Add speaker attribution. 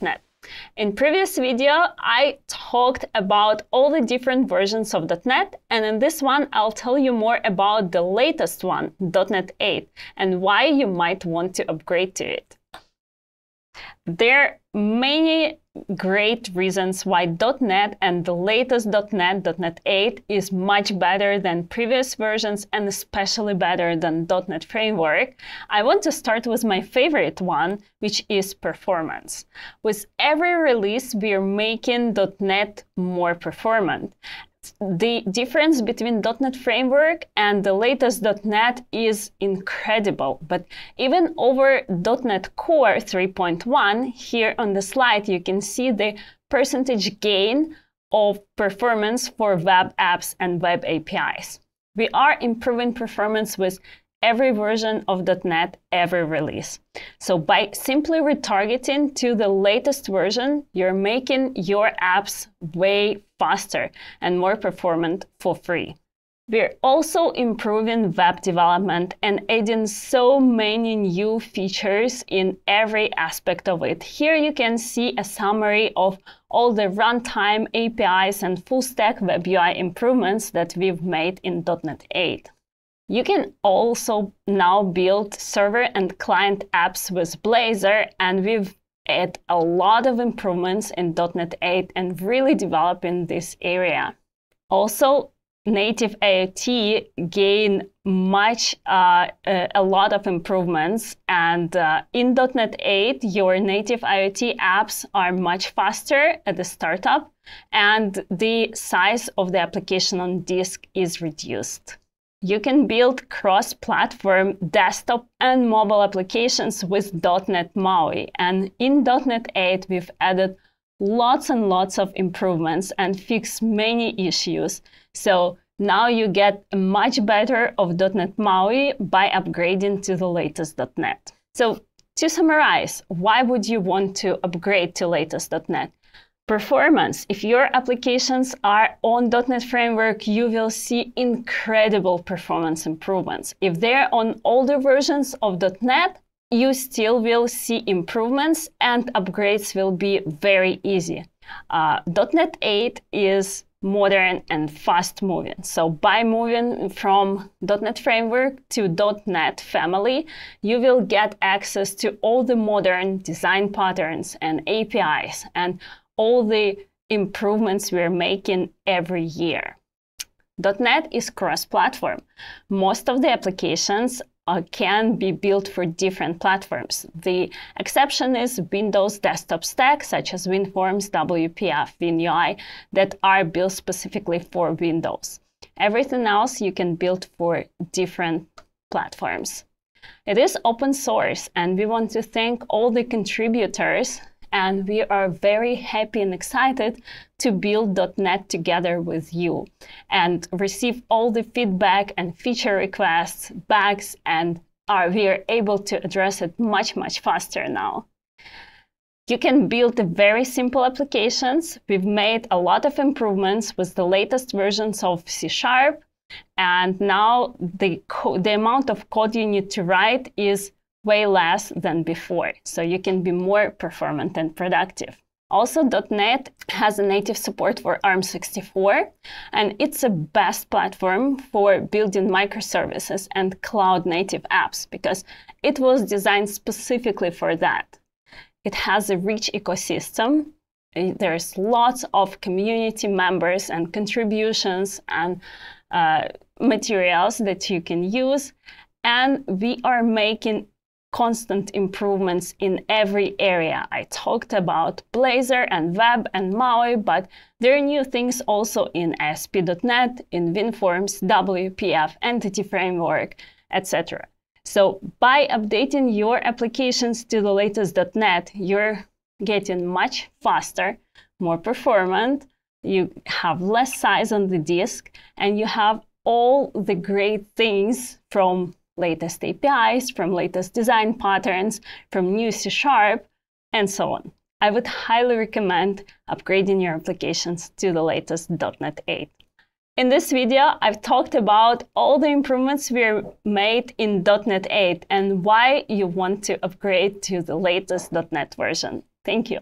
Speaker 1: .NET. In previous video, I talked about all the different versions of .NET, and in this one, I'll tell you more about the latest one, .NET 8, and why you might want to upgrade to it. There are many great reasons why .NET and the latest .NET, .NET 8, is much better than previous versions and especially better than .NET Framework. I want to start with my favorite one, which is performance. With every release, we are making .NET more performant the difference between .NET Framework and the latest .NET is incredible. But even over .NET Core 3.1, here on the slide, you can see the percentage gain of performance for web apps and web APIs. We are improving performance with every version of .NET every release. So by simply retargeting to the latest version, you're making your apps way faster and more performant for free. We're also improving web development and adding so many new features in every aspect of it. Here you can see a summary of all the runtime APIs and full stack web UI improvements that we've made in .NET 8. You can also now build server and client apps with Blazor, and we've added a lot of improvements in .NET 8 and really developing this area. Also, native AOT gain much, uh, a lot of improvements. And uh, in .NET 8, your native AOT apps are much faster at the startup, and the size of the application on disk is reduced. You can build cross-platform desktop and mobile applications with .NET MAUI. And in .NET 8, we've added lots and lots of improvements and fixed many issues. So now you get much better of .NET MAUI by upgrading to the latest .NET. So to summarize, why would you want to upgrade to latest .NET? Performance. If your applications are on .NET Framework, you will see incredible performance improvements. If they're on older versions of .NET, you still will see improvements and upgrades will be very easy. Uh, .NET 8 is modern and fast moving. So by moving from .NET Framework to .NET family, you will get access to all the modern design patterns and APIs and all the improvements we're making every year. .NET is cross-platform. Most of the applications uh, can be built for different platforms. The exception is Windows desktop stack, such as WinForms, WPF, WinUI, that are built specifically for Windows. Everything else you can build for different platforms. It is open source, and we want to thank all the contributors and we are very happy and excited to build .NET together with you and receive all the feedback and feature requests, bugs, and are, we are able to address it much, much faster now. You can build very simple applications. We've made a lot of improvements with the latest versions of C Sharp, and now the, the amount of code you need to write is way less than before, so you can be more performant and productive. Also, .NET has a native support for ARM64, and it's a best platform for building microservices and cloud-native apps because it was designed specifically for that. It has a rich ecosystem. There's lots of community members and contributions and uh, materials that you can use. And we are making constant improvements in every area. I talked about Blazor and Web and MAUI, but there are new things also in ASP.NET, in WinForms, WPF, Entity Framework, etc. So by updating your applications to the latest .NET, you're getting much faster, more performant, you have less size on the disk, and you have all the great things from latest APIs, from latest design patterns, from new C Sharp, and so on. I would highly recommend upgrading your applications to the latest .NET 8. In this video, I've talked about all the improvements we made in .NET 8 and why you want to upgrade to the latest .NET version. Thank you.